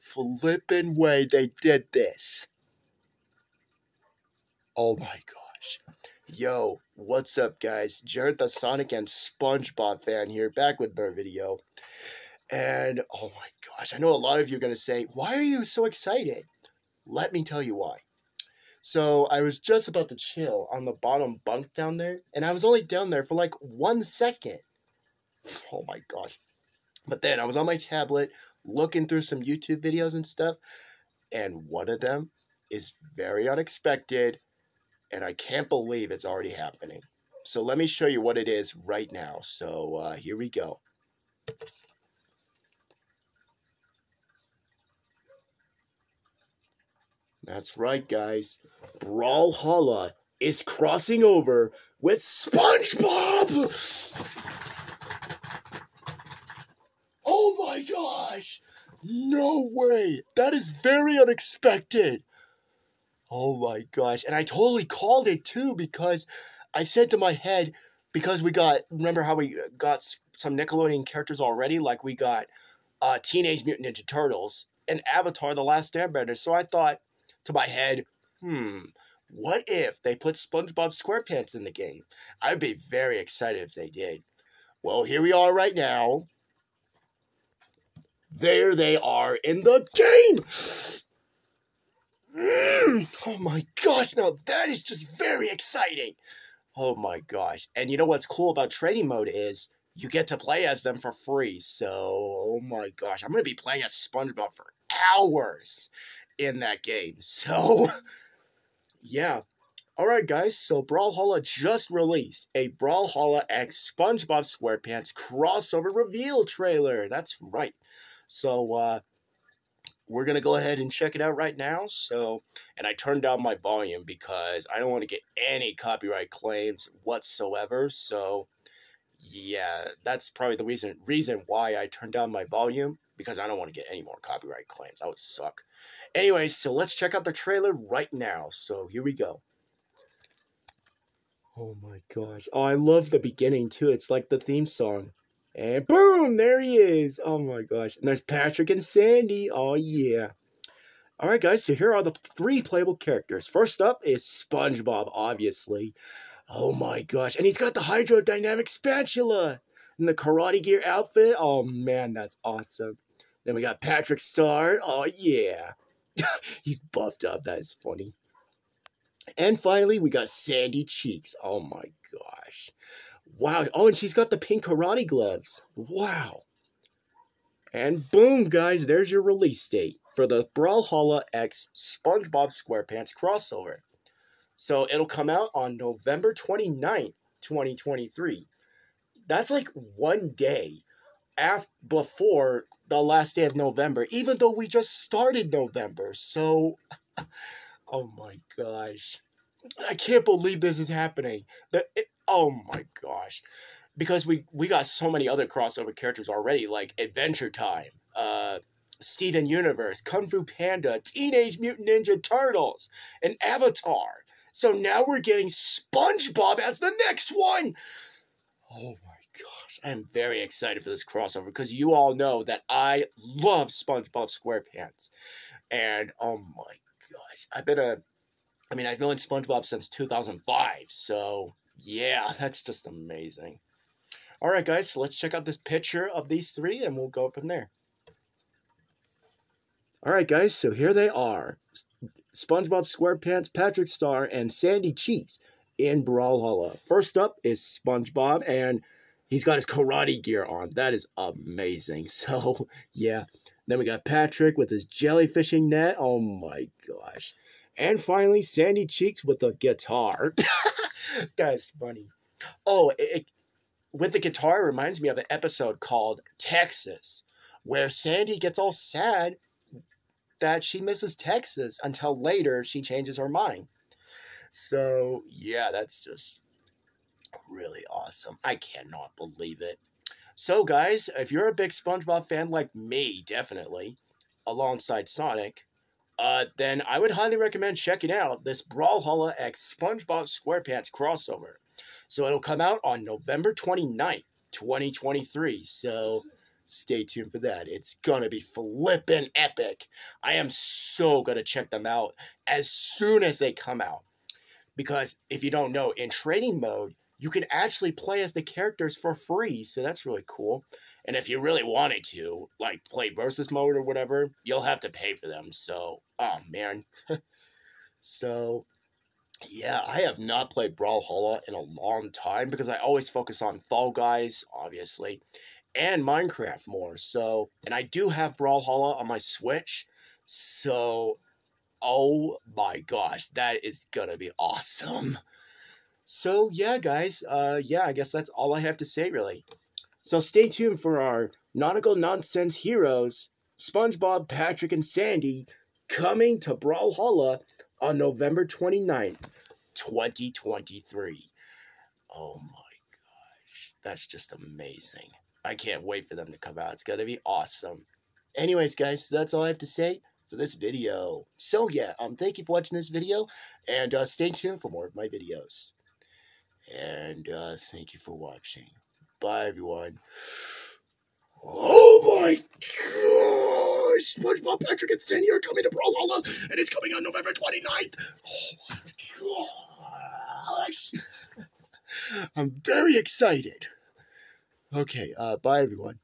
flippin' way they did this. Oh my gosh. Yo, what's up, guys? Jared the Sonic and SpongeBob fan here, back with another video. And oh my gosh, I know a lot of you are going to say, why are you so excited? Let me tell you why. So I was just about to chill on the bottom bunk down there, and I was only down there for like one second. Oh my gosh. But then I was on my tablet looking through some YouTube videos and stuff, and one of them is very unexpected, and I can't believe it's already happening. So let me show you what it is right now. So uh, here we go. That's right, guys. Brawlhalla is crossing over with SpongeBob! Oh my gosh! No way! That is very unexpected! Oh my gosh. And I totally called it too because I said to my head, because we got, remember how we got some Nickelodeon characters already? Like we got uh, Teenage Mutant Ninja Turtles and Avatar The Last Airbender. So I thought, to my head, hmm, what if they put SpongeBob SquarePants in the game? I'd be very excited if they did. Well, here we are right now. There they are in the game! Mm, oh my gosh, now that is just very exciting! Oh my gosh. And you know what's cool about training mode is you get to play as them for free. So, oh my gosh, I'm going to be playing as SpongeBob for hours in that game. So, yeah. Alright, guys, so Brawlhalla just released a Brawlhalla X SpongeBob SquarePants crossover reveal trailer. That's right. So, uh, we're going to go ahead and check it out right now. So, and I turned down my volume because I don't want to get any copyright claims whatsoever. So, yeah, that's probably the reason reason why I turned down my volume because I don't want to get any more copyright claims. That would suck. Anyway, so let's check out the trailer right now. So here we go. Oh my gosh. Oh, I love the beginning too. It's like the theme song. And boom, there he is. Oh my gosh. And there's Patrick and Sandy. Oh yeah. Alright guys, so here are the three playable characters. First up is SpongeBob, obviously. Oh my gosh. And he's got the hydrodynamic spatula and the karate gear outfit. Oh man, that's awesome. Then we got Patrick Star. Oh yeah. He's buffed up. That is funny. And finally, we got Sandy Cheeks. Oh my gosh. Wow. Oh, and she's got the pink karate gloves. Wow. And boom, guys, there's your release date for the Brawlhalla X SpongeBob SquarePants crossover. So it'll come out on November 29th, 2023. That's like one day after before the last day of November, even though we just started November. So, oh my gosh. I can't believe this is happening. The, it, oh my gosh. Because we, we got so many other crossover characters already, like Adventure Time, uh, Steven Universe, Kung Fu Panda, Teenage Mutant Ninja Turtles, and Avatar. So now we're getting SpongeBob as the next one. Oh my gosh, I'm very excited for this crossover because you all know that I love SpongeBob SquarePants. And oh my gosh, I've been a, I mean, I've known SpongeBob since 2005. So yeah, that's just amazing. All right, guys, so let's check out this picture of these three and we'll go from there. All right, guys, so here they are SpongeBob SquarePants, Patrick Star, and Sandy Cheeks in Brawlhalla. First up is SpongeBob, and he's got his karate gear on. That is amazing. So, yeah. Then we got Patrick with his jellyfishing net. Oh my gosh. And finally, Sandy Cheeks with the guitar. That's funny. Oh, it, it, with the guitar, it reminds me of an episode called Texas, where Sandy gets all sad that she misses Texas until later she changes her mind. So, yeah, that's just really awesome. I cannot believe it. So, guys, if you're a big SpongeBob fan like me, definitely, alongside Sonic, uh, then I would highly recommend checking out this Brawlhalla X SpongeBob SquarePants crossover. So it'll come out on November 29th, 2023. So stay tuned for that. It's gonna be flippin' epic. I am so gonna check them out as soon as they come out. Because if you don't know, in training mode, you can actually play as the characters for free, so that's really cool. And if you really wanted to, like play versus mode or whatever, you'll have to pay for them. So, oh man. so, yeah, I have not played Brawlhalla in a long time because I always focus on Fall Guys, obviously, and Minecraft more. So, and I do have Brawlhalla on my Switch. So, oh my gosh, that is gonna be awesome. So, yeah, guys, uh, yeah, I guess that's all I have to say, really. So stay tuned for our nautical nonsense heroes, SpongeBob, Patrick, and Sandy, coming to Brawlhalla on November 29th, 2023. Oh my gosh, that's just amazing. I can't wait for them to come out. It's going to be awesome. Anyways, guys, that's all I have to say for this video. So yeah, um, thank you for watching this video, and uh, stay tuned for more of my videos. And uh, thank you for watching. Bye, everyone. Oh my gosh! SpongeBob, Patrick, and Sandy are coming to Brawlhalla, and it's coming on November 29th. Oh my gosh! I'm very excited. Okay, uh, bye, everyone.